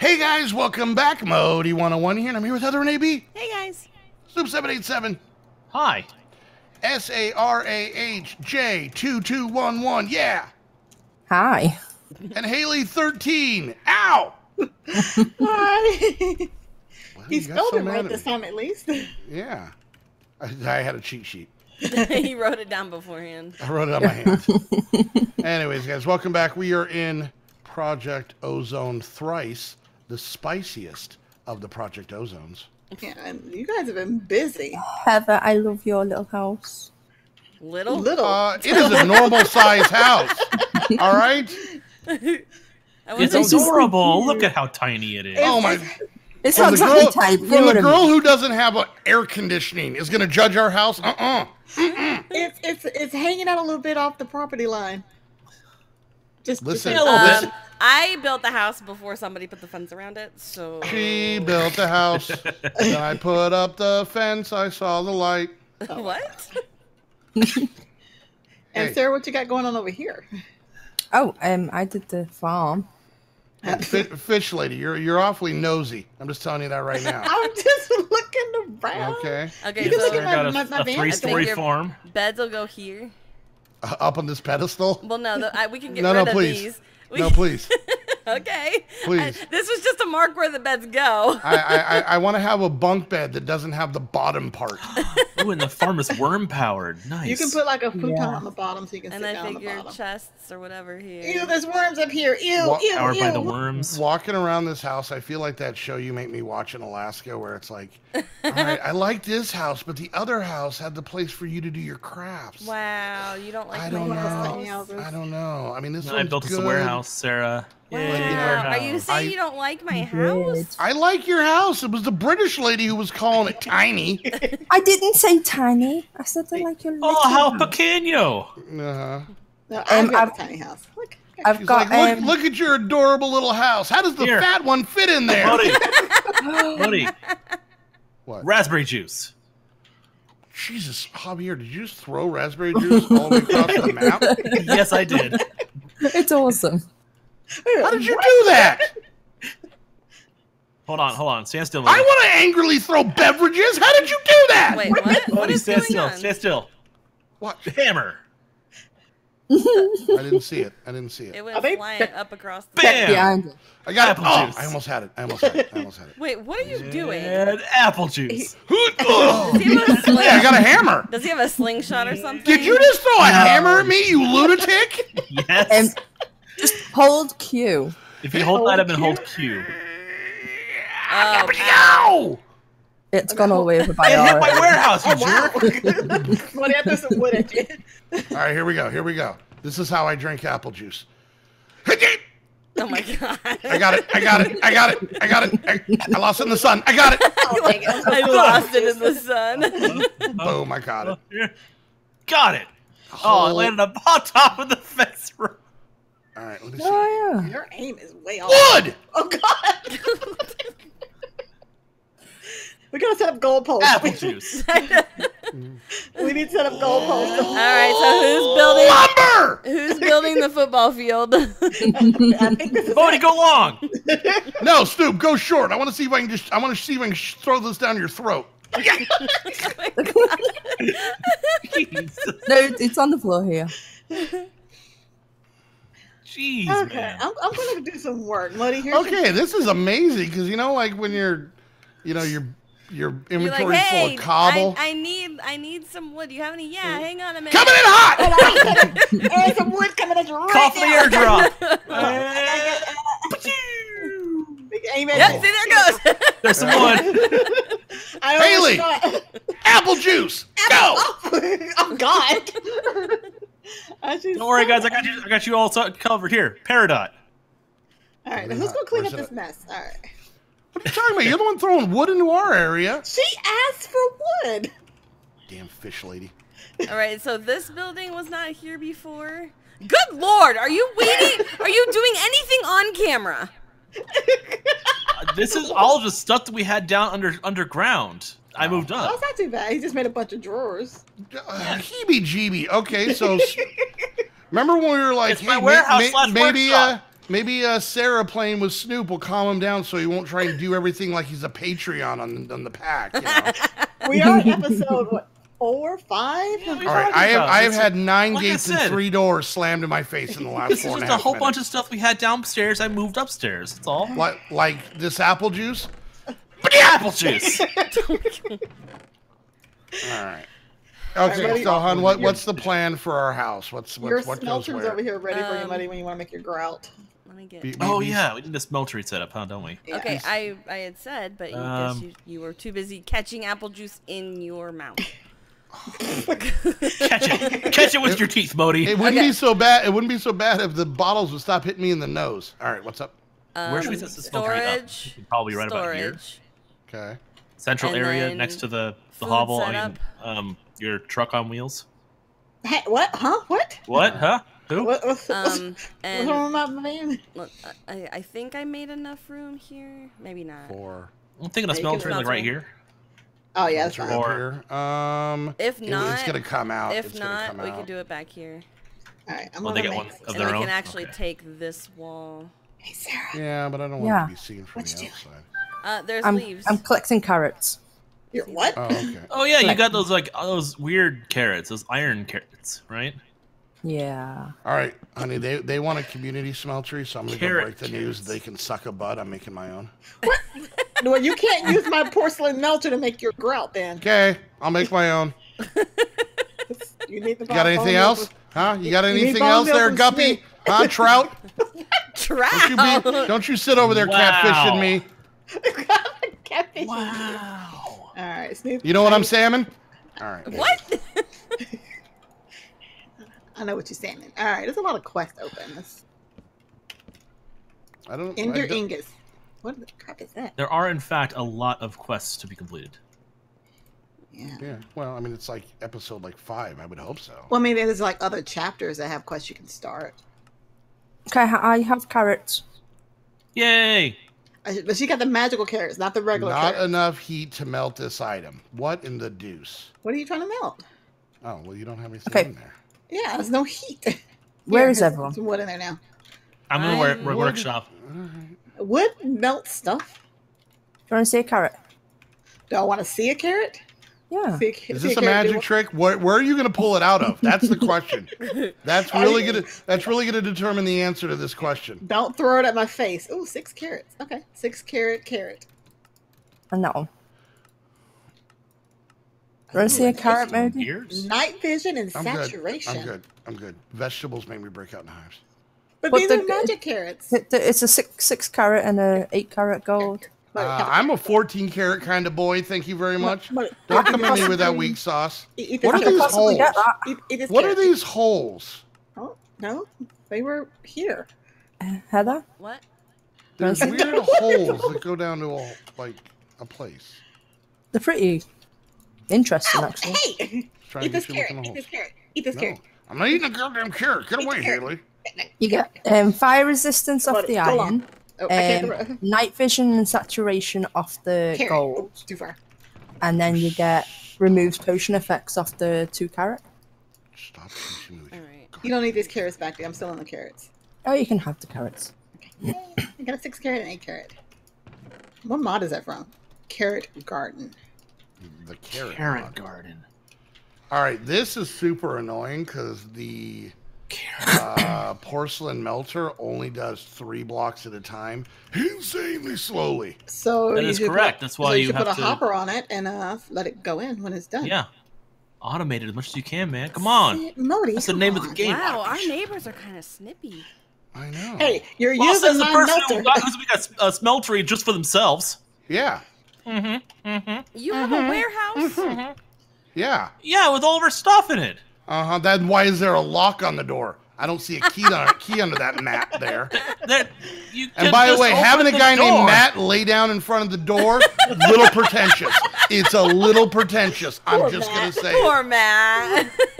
Hey guys, welcome back. Modii 101 here, and I'm here with Heather and AB. Hey guys. Snoop 787. Hi. S A R A H J 2211. Yeah. Hi. And Haliee 13. Ow. Hi. Why he spelled so it right this time, at least. Yeah. I, I had a cheat sheet. he wrote it down beforehand. I wrote it on my hand. Anyways, guys, welcome back. We are in Project Ozone Thrice, the spiciest of the Project Ozones. Yeah, you guys have been busy. Heather, I love your little house. Little. Little. Uh, it is a normal size house. All right. It's wasn't- just like adorable. Look at how tiny it is. Oh my. It's From not the exactly girl, type. from You know the girl who doesn't have a air conditioning is going to judge our house. Uh uh It's it's it's hanging out a little bit off the property line. Just Listen. just a little Um, bit. I built the house before somebody put the fence around it, so. She built the house. then I put up the fence. I saw the light. what? And Hey. Sarah, what you got going on over here? Oh, um, I did the farm. Fi- fish lady, you're you're awfully nosy. I'm just telling you that right now. I'm just looking around. Okay. Okay, You can look so at I got a, my- my a three-story farm. beds will go here. Uh, up on this pedestal. Well, no, the, I, we can get No, rid no, of please. these. No, please. Okay. Please. I- this was just a mark where the beds go. I I, I, I want to have a bunk bed that doesn't have the bottom part. Ooh, and the farm is worm-powered. Nice. You can put like a futon Yeah. on the bottom so you can and sit I down on the figure bottom. chests or whatever here. Ew, there's worms up here. Ew, Wa- ew, powered ew. by the worms. Walking around this house, I feel like that show you make me watch in Alaska, where it's like, all right, I like this house, but the other house had the place for you to do your crafts. Wow, you don't like I don't house. know. I don't know. I mean, this I one's built us a warehouse, Sarah. Wow. Yay, Are you saying I- you don't like my house? I like your house. It was the British lady who was calling it tiny. I didn't say tiny. I said I like your little Oh, how pequeño! Uh-huh. No, I've Um, got I've- a tiny house. Look. I've She's got like, look, um, look at your adorable little house. How does the Here. fat one fit in there? Buddy, buddy, What? raspberry juice. Jesus, Javier, did you just throw raspberry juice all the way across the map? Yes, I did. it's awesome. How did you do that? Hold on, hold on. Stand still. I want to angrily throw beverages. How did you do that? Wait, what? What Buddy, is stand going still. on? Stand still. What? Hammer. I didn't see it. I didn't see It it. went Are they- flying up across the. Bam! Behind you. I got Apple it. Oh, juice. I almost had it. I almost had it. I almost had it. Wait, what are you doing? And apple juice. Oh. Does he oh. sling- Hey, I got a hammer. Does he have a slingshot or something? Did you just throw a hammer at me, you lunatic? Yes. Just hold Q. if you hold that up and hold Q. Oh, Ow! It's gone all the way over by It hit my warehouse, you Oh, wow. jerk. Well, I threw some wood at. All right, here we go. Here we go. This is how I drink apple juice. oh my god! I got it. I got it. I got it. I got it. I, I lost it in the sun. I got it. Oh, dang it. I lost it in the sun. Boom! I got it. Got it. Oh, I landed up on top of the fence. row. All right. Let me oh, see. Oh yeah. Your aim is way off. Wood. Oh, God. we got to set up goalposts. Apple juice. We need to set up goalposts. Oh. All right, so who's building? Lumber. Who's building the football field? I think this is Modii, go long. No, Snoop, go short. I want to see if I can just. I want to see if I can sh- throw this down your throat. Jesus. No, it's on the floor here. Jeez, Okay, man. I'm, I'm going to do some work. Modii, here's Okay, this is amazing because you know, like when you're, you know, your your You're inventory like, full of cobble. I, I need, I need some wood. Do you have any? Yeah, mm. hang on a minute. Coming in hot. There's some wood coming at you right Cough the airdrop. Aim at Yep, see there goes. There's some wood. I Haliee! almost shot- Apple juice. Go. Oh, oh God! I just- Don't worry, guys. I got you. I got you all covered here. Peridot. All right, now who's gonna clean up this mess? All right. What are you talking about? You're the one throwing wood into our area. She asked for wood. Damn fish lady. All right, so this building was not here before. Good lord, are you waiting? Are you doing anything on camera? Uh, This is all just stuff that we had down under underground. I moved Oh, up. it's not too bad. He just made a bunch of drawers. Uh, heebie jeebie. Okay, so remember when we were like, It's hey, my may- warehouse may- maybe, uh, maybe uh, Sarah playing with Snoop will calm him down, so he won't try and do everything like he's a Patreon on on the pack. You know? We are episode what four, five? Yeah, All right, I have? I have had nine like I gates and three doors slammed in my face in the last This is four and just a a half whole bunch of stuff we had downstairs. I moved upstairs. That's all. like, like this apple juice. But the apple juice. All right. Okay, Everybody- so hon, what, what's the plan for our house? What's Your what's, what goes smelter's where? over here ready for you, Um, buddy, when you want to make your grout. Let me get. Be- oh be- yeah, we need this smeltery set up, huh? Don't we? Yeah. Okay, I I had said, but you, Um, you, you were too busy catching apple juice in your mouth. Catch it, catch it with your teeth, Modii. It wouldn't Okay. be so bad. It wouldn't be so bad if the bottles would stop hitting me in the nose. All right, what's up? Where should we Um, set the smeltery up? storage? We Probably right about here. Storage. Okay. Central And area next to the the food hovel. I mean, um, your truck on wheels. Hey, what? Huh? What? What? Huh? Who? What? What's, what's, Um, what's wrong and my van? look, I, I think I made enough room here. Maybe not. Four. I'm thinking of Yeah, you can like right here. Oh yeah, that's Right Or- here. Um, If not, it's gonna come out. if it's not, come we out. could do it back here, All right, I'm Well, gonna they get make. one of and their we can actually Okay. take this wall. Hey Sarah. Yeah, but I don't want Yeah. to be seen from What the you outside. Uh, there's I'm, leaves. I'm collecting carrots. You're what? Oh, okay. Oh yeah, you got those like those weird carrots, those iron carrots, right? Yeah. All right, honey. They they want a community smeltery, so I'm gonna Carrot go break the news. carrots. They can suck a butt. I'm making my own. What? No, you can't use my porcelain melter to make your grout. Then Okay, I'll make my own. you need the. You got anything else? Huh? You got anything bone else there, Guppy? Snoop. Huh, Trout? Trout. Don't you, be, don't you sit over there Wow. catfishing me. Catfish. Wow. All right, Snoop. You know what I'm salmon? All right. what? I know what you're saying. All right, there's a lot of quests open. Let's I don't. I Ender don't- Ingus. What the crap is that? There are in fact a lot of quests to be completed. Yeah. Yeah. Well, I mean, it's like episode like five. I would hope so. Well, maybe there's like other chapters that have quests you can start. Okay, I have carrots. Yay! But she got the magical carrots, not the regular Not carrots. enough heat to melt this item. What in the deuce? What are you trying to melt? Oh well, you don't have anything Okay. in there. Yeah, there's no heat. Where Here, is here's everyone? Some wood in there now. I'm in the I'm- workshop. Wood melts stuff. Do you want to see a carrot? Do I want to see a carrot? Yeah. See a, Is this a magic trick? Where, where are you going to pull it out of? That's the question. That's really gonna. That's really gonna determine the answer to this question. Don't throw it at my face. Oh, six carrots. Okay, six carrot carrot. And that one. Do you want to see a carrot, maybe? Ears? Night vision and I'm saturation. good. I'm good. I'm good. Vegetables make me break out in hives. But, But these the- are magic carrots. It- It's a six six carrot and a eight carrot gold. But- Uh, I'm a 14 karat kind of boy. Thank you very much. but- Don't come can at me with that weak sauce. Eat, eat What are these carrot. Possibly get holes? that. Eat, eat this What are these holes? Oh, no, they were here. Heather? what? There's weird holes that go down to a, like a place. They're pretty interesting, Ow, actually. hey! Trying Eat this get you looking carrot. Eat this carrot. Eat this No, carrot. I'm not eating a goddamn carrot. Get away. Haliee. You get um, fire resistance off Buddy, the go iron, on. Oh, I can't um, night vision and saturation off the carrot. gold, Oh, too far. and then you get removes potion effects off the two carrot. Stop. All right. You don't need these carrots back there. I'm still on the carrots. Oh, you can have the carrots. Okay. I got a six carrot and eight carrot. What mod is that from? Carrot Garden. The carrot. Carrot mod. garden. All right, this is super annoying because the uh, porcelain melter only does three blocks at a time, insanely slowly. So That you is should correct. Put, That's why so you, you should have put a to- hopper on it and uh, let it go in when it's done. Yeah. Automate it as much as you can, man. Come on. See, Modii, That's the come name of the game. Wow, our neighbors are kind of snippy. I know. Hey, you're Well, using says the my person melter. who got, who's got a smeltery just for themselves. Yeah, Mm-hmm. Mm-hmm. You have a warehouse? yeah. Yeah, with all of our stuff in it. Uh huh. Then why is there a lock on the door? I don't see a key on a key under that mat there. That you And can by the way, open having a the guy named. Matt lay down in front of the door, little pretentious. It's a little pretentious. I'm just Matt. gonna say. it. Poor Matt.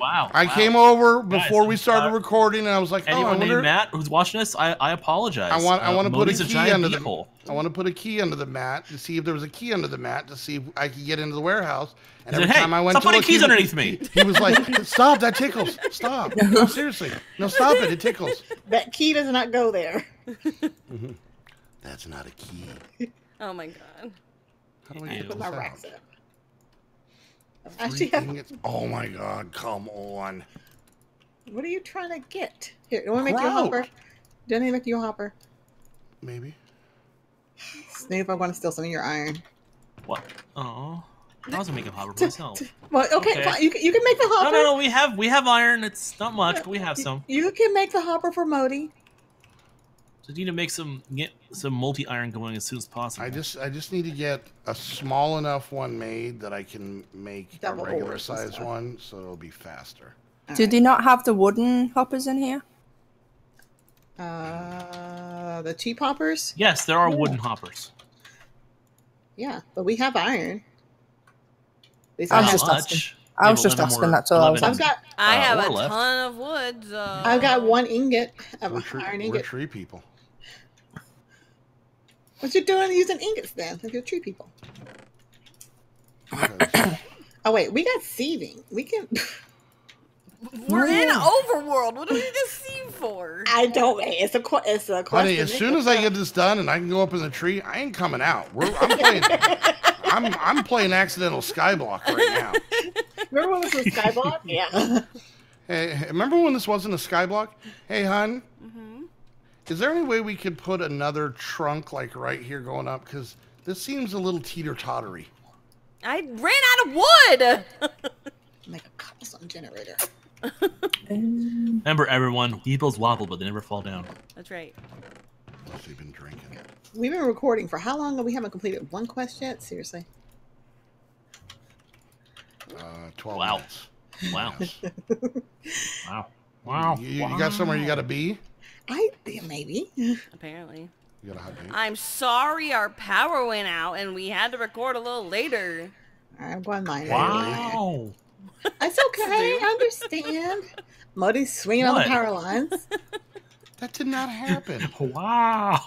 Wow. I wow. came over Guys, before we started uh, recording, and I was like, "Oh, I Anyone named. Matt who's watching this, I, I apologize. I want- I Uh, wanna put a key giant under the- beehole. I want to put a key under the mat to see if there was a key under the mat to see if I could get into the warehouse. And He every said, "Hey, time I went stop to putting look, keys he, underneath me." He was like, "Stop! That tickles! Stop! No, seriously, no, stop it! It tickles." That key does not go there. That's not a key. Oh my god. How do I get Put this my racks out? Up. Actually, have, Freaking Oh my god! Come on! what are you trying to get? Here, you want to make you a hopper? Grout. Do I need to make you a hopper? Maybe. Maybe I want to steal some of your iron. What? Oh, I was making a hopper myself. Well, okay, Okay. fine. You, can- you can make the hopper. no, no. no. We have we have iron. It's not much, but we have You- some. You can make the hopper for Modii. Just need to make some get some multi iron going as soon as possible. I just I just need to get a small enough one made that I can make Double a regular size one, so it'll be faster. Do they not have the wooden hoppers in here? Uh, the tea hoppers? Yes, there are Yeah. wooden hoppers. Yeah, but we have iron. At I I was have- just Not asking. much. I was just asking, more- that's all I was I've got I uh, have a left. ton of wood. So I've got one ingot of We're, tree, iron we're ingot. tree people. What you doing using ingots then? If you're tree people. Oh wait, we got sieving. We can. We're in Overworld. What do we need to see for? I don't. It's a. que- It's a question. Honey, as soon as I get this done and I can go up in the tree, I ain't coming out. We're, I'm playing. I'm I'm playing accidental skyblock right now. Remember when this was Skyblock? yeah. Hey, remember when this wasn't a skyblock? Hey, hun, hmm is there any way we could put another trunk like right here going up? Because this seems a little teeter tottery. I ran out of wood. Make a cobblestone generator. Remember, everyone, peoples wobble, but they never fall down. That's right. Unless they've been drinking. We've been recording for how long? and We haven't completed one quest yet. Seriously. Uh, Twelve Wow. minutes. Wow. wow. Wow. You, you got somewhere you got to be? I yeah, maybe. Apparently. You got a hot date? I'm sorry our power went out and we had to record a little later. I'm going mine. Wow. It's okay. I understand. Modii's swinging on the power lines. That did not happen. Wow.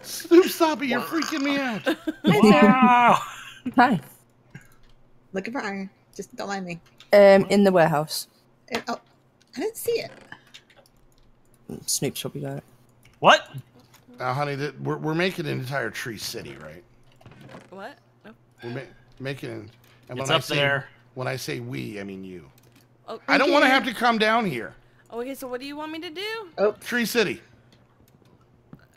Snoop, stop it! You're freaking me out. Wow. Hi. Looking for iron. Just don't mind me. Um, in the warehouse. And- oh, I didn't see it. Snoop's probably got it. What? Now, honey, that we're, we're making an entire tree city, right? What? Oh, We're ma- making it. And It's when I up say, there. When I say we, I mean you. oh, I don't want to have to come down here. oh, okay, so what do you want me to do? Oh, Tree city.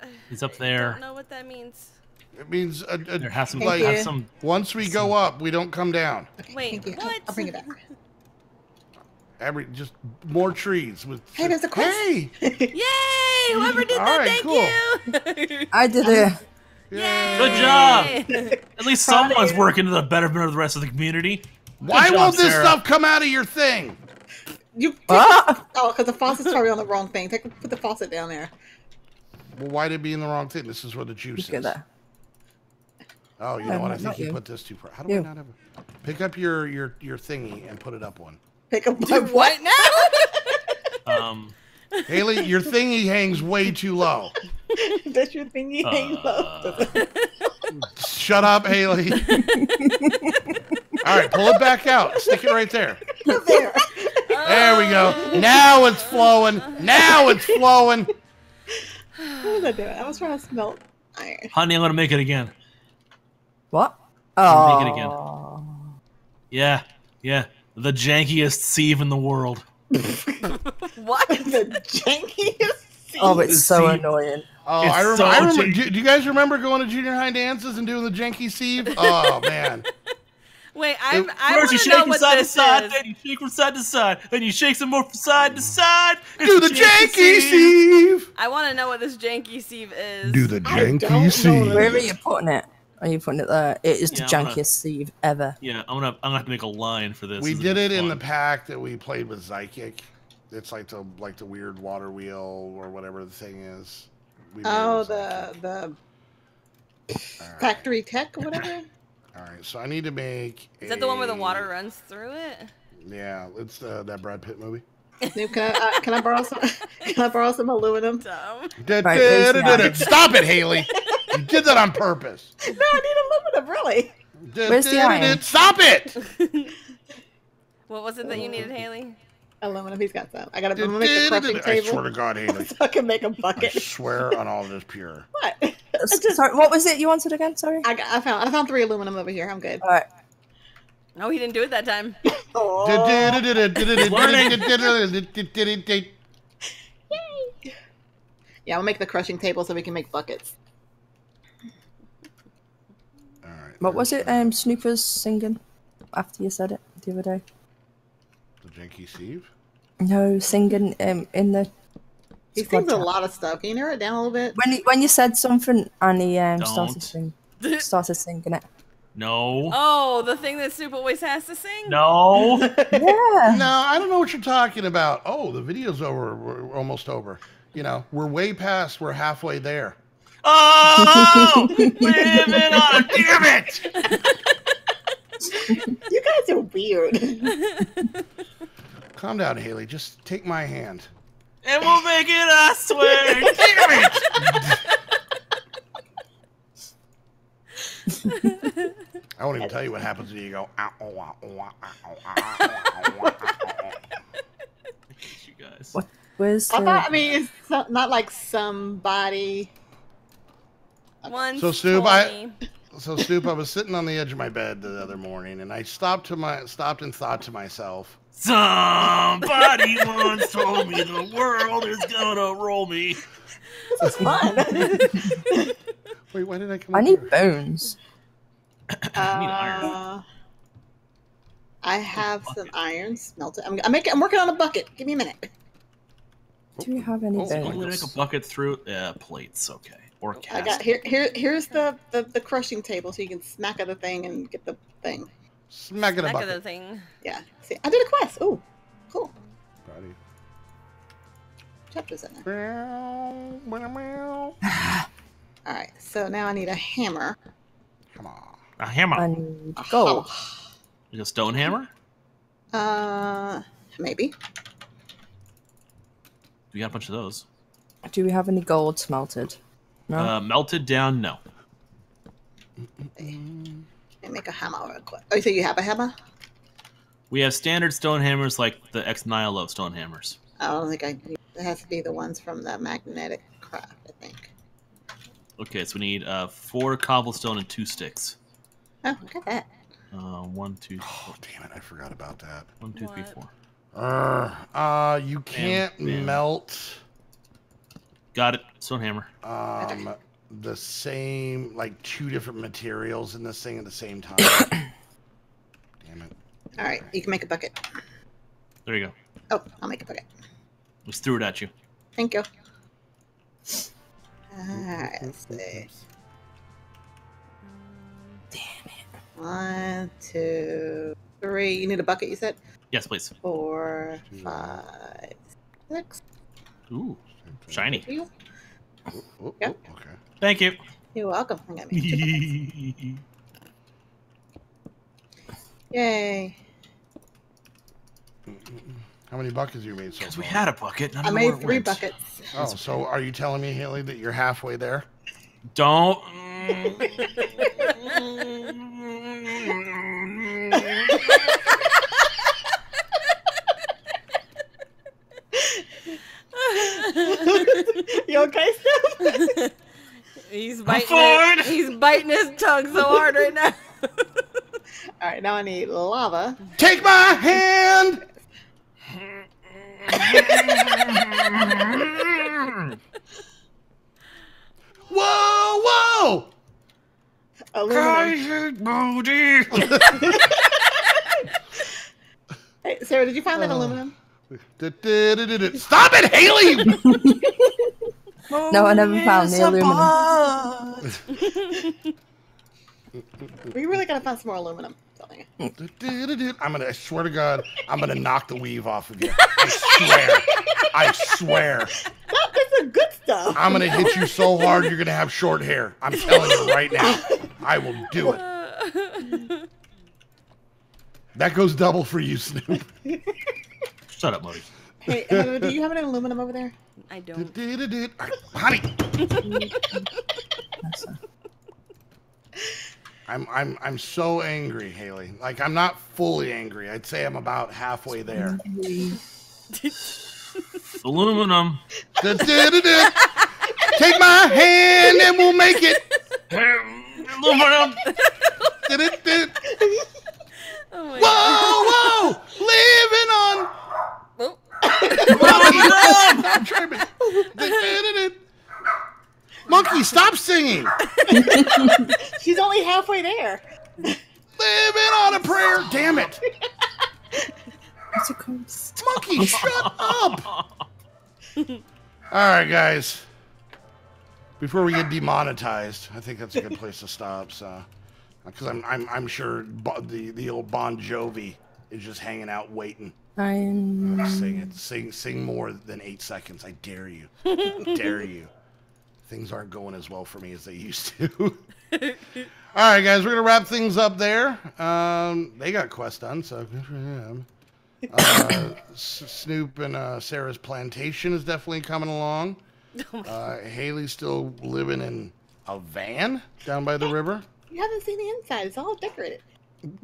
It's up there. I don't know what that means. It means a, a, There has some, Thank have some. once we go up, we don't come down. Wait, thank you. What? I'll, bring it back. Every just more trees with. Hey, there's a quest. Hey, Yay! Whoever did All that, right, thank cool. you. I did it. Yay! Good job. At least someone's working to the betterment of the rest of the community. why job, won't this Sarah. stuff come out of your thing? You. Ah! Oh, because the faucet's probably on the wrong thing. Take put the faucet down there. Well, why'd it be in the wrong thing? This is where the juice Look at is. that. Oh, you know No, what? I think you you. put this too far. How do I not have? A... Pick up your your your thingy and put it up one. Pick up Do what now? Um, Haliee, your thingy hangs way too low. Does your thingy hang low? uh, Shut up, Haliee. All right, pull it back out. Stick it right there. there. There we go. Now it's flowing. Now it's flowing. What was I doing? I was trying to smelt iron. honey, I'm gonna make it again. What? I'll make it again. Oh. Yeah, yeah. The jankiest sieve in the world. what? the jankiest. Oh, it's so See? annoying. Oh, It's I, rem- so I remember. janky. Do, do you guys remember going to junior high dances and doing the janky sieve? Oh man, Wait, I'm, It- I First want you shake know from side to side, is. then you shake from side to side, then you shake some more from side to side. It's do the janky sieve. I want to know what this janky sieve is. Do the I don't know janky sieve. Where are you putting it? Are you putting it there? It is the Yeah, I'm gonna- jankiest sieve ever. Yeah, I'm gonna I'm gonna have to make a line for this. We This did it be in the pack that we played with Psychic. It's like the like the weird water wheel or whatever the thing is. We made it Oh, the the All right. factory tech or whatever. All right, so I need to make. Is that the one where the water runs through it? Yeah, it's uh, that Brad Pitt movie. Snoop, can I, uh, can I borrow some? Can I borrow some aluminum? Dumb. Da- da- da- da- da- that. Stop it, Haliee! You did that on purpose. No, I need aluminum, really. Da- Where's the iron? Stop it! What was it that you needed, Haliee? Aluminum, he's got some. I gotta Da- I'm make the da- da- crushing da- I swear to God, Haliee. so I can make a I bucket. I swear on all this pure. What? S- Sorry, what was it you wanted again? Sorry. I, got, I found I found three aluminum over here. I'm good. All right. No, he didn't do it that time. Oh. Yeah, I'll make the crushing table so we can make buckets. All right. What was it? Um, Snoopers singing after you said it the other day. The Janky Steve? No, singing um in the He squad sings a lot of stuff. Can you narrow it down a little bit? when he, when you said something and he um Don't. started singing started singing it. No. Oh, the thing that Snoop always has to sing? No. Yeah. No, I don't know what you're talking about. Oh, the video's over. We're almost over. You know, we're way past. We're halfway there. Oh, women damn it! you guys are weird. Calm down, Haliee. Just take my hand. And we'll make it, I swear. damn it! I won't even tell you what happens when you go. Ow, ow, ow, you guys. What was? I, thought, I mean, it's not like somebody one. So, Snoop, I- So, Snoop, I was sitting on the edge of my bed the other morning, and I stopped to my stopped and thought to myself, Somebody once told me the world is gonna roll me. This is fun. "Wait, why did I come?" I up need here? bones. I need iron. Uh, I have some iron smelted. I'm, I'm making. I'm working on a bucket. Give me a minute. Do we have any Oh, Can we bones? make a bucket through? Yeah, plates. Okay. Or cast. I got here. Here. Here's the, the the crushing table, so you can smack at the thing and get the thing. Smack it a the thing. Yeah. See, I did a quest. Oh, cool. Buddy. Chapters in there. Meow, meow, meow. All right. So now I need a hammer. Come on. A hammer. I need gold. Like a stone hammer? Uh, maybe. We got a bunch of those. Do we have any gold smelted? No. Uh, melted down? No. Let me make a hammer real quick. Oh, so you have a hammer? We have standard stone hammers like the Ex Nihilo stone hammers. I don't think I. It has to be the ones from the magnetic craft. I think. Okay, so we need uh, four cobblestone and two sticks. Oh, look at that. Uh, one, two, Oh, damn it! I forgot about that. one, two, three, What? four. Uh, uh you can't bam. melt Got it. Stone hammer. um the same like two different materials in this thing at the same time. damn it. All right, you can make a bucket. There you go. Oh, I'll make a bucket. Just threw it at you. Thank you. Alright, let's see. Damn it. One, two, three. You need a bucket, you said? Yes, please. Four, five, six. Ooh, shiny. You- Oh, oh, Yeah. oh, okay. Thank you. You're welcome. I got me two buckets. Yay. How many buckets you made so Because far? we had a bucket. and I don't know where made three went. buckets. Oh, so are you telling me, Haliee, that you're halfway there? Don't. you okay, Steph? He's biting. forward. His, he's biting his tongue so hard right now. Alright, now I need lava. Take my hand. Whoa, whoa! Aluminum. Hey, Sarah, did you find that Oh. aluminum? Stop it, Haliee! No, I never found the aluminum. We really gotta find some more aluminum. I'm gonna. I swear to God, I'm gonna knock the weave off of you. I swear. I swear. That, that's the good stuff. I'm gonna hit you so hard you're gonna have short hair. I'm telling you right now. I will do it. That goes double for you, Snoop. Shut up, Modii. Hey, Heather, do you have an aluminum over there? I don't. Right, Honey, That's a- I'm I'm I'm so angry, Haliee. Like I'm not fully angry. I'd say I'm about halfway there. Aluminum. Take my hand and we'll make it. Aluminum. Oh my Whoa, whoa! Living on. Oh. Monkey, stop tripping. Monkey, stop singing. She's only halfway there. Living on a prayer. Damn it. What's it called? Monkey, shut up. All right, guys. Before we get demonetized, I think that's a good place to stop. So, because I'm, I'm, I'm sure Bo- the the old Bon Jovi is just hanging out waiting. I'm Sing it, sing, sing more than eight seconds. I dare you, dare you. Things aren't going as well for me as they used to. All right, guys, we're gonna wrap things up there. Um, they got quest done, so good for them. Uh, Snoop and uh, Sarah's plantation is definitely coming along. Uh, Haliee's still living in a van down by the river. You haven't seen the inside. It's all decorated.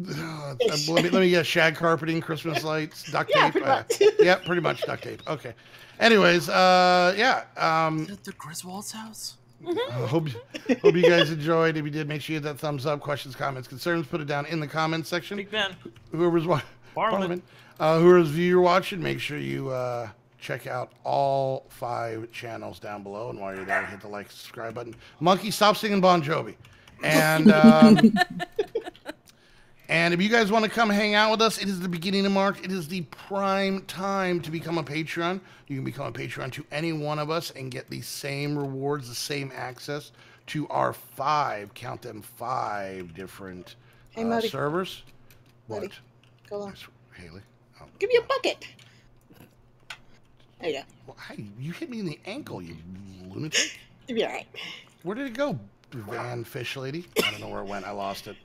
Uh, let, me, let me guess: shag carpeting, Christmas lights, duct Yeah, tape. pretty Uh, much. yeah, pretty much duct tape. Okay. Anyways, uh, yeah. Um, Is it the Griswold's house? I hope hope you guys enjoyed. If you did, make sure you hit that thumbs up. Questions, comments, concerns, put it down in the comments section. Big Ben. Whoever's watching, Parliament. uh, whoever's viewer watching, make sure you uh, check out all five channels down below. And while you're there, hit the like, subscribe button. Monkey, stop singing Bon Jovi. And um, and if you guys want to come hang out with us, it is the beginning of March. It is the prime time to become a Patreon. You can become a Patreon to any one of us and get the same rewards, the same access to our five, count them, five different Hey, uh, servers. What? Go on. Haliee. Oh, Give me a bucket. There you go. well, hey, you hit me in the ankle, you lunatic. You'll be all right. Where did it go, Van Fish Lady? I don't know where it went. I lost it.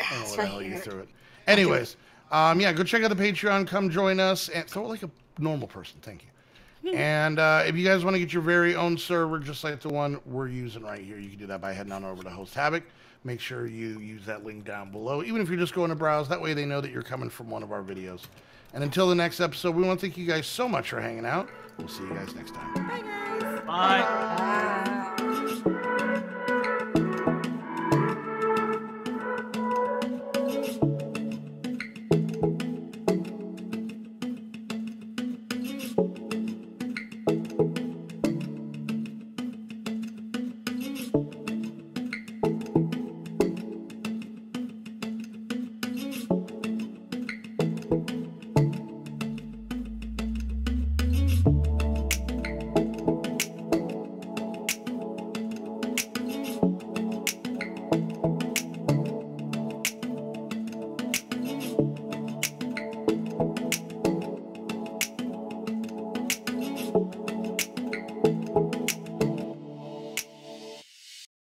I don't know where the hell you here. threw it. Anyways, um, yeah, go check out the Patreon. Come join us and throw it like a normal person. Thank you. and uh, if you guys want to get your very own server, just like the one we're using right here, you can do that by heading on over to Host Havoc. Make sure you use that link down below, even if you're just going to browse. That way they know that you're coming from one of our videos. And until the next episode, we want to thank you guys so much for hanging out. We'll see you guys next time. Bye. Bye.